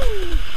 Woo!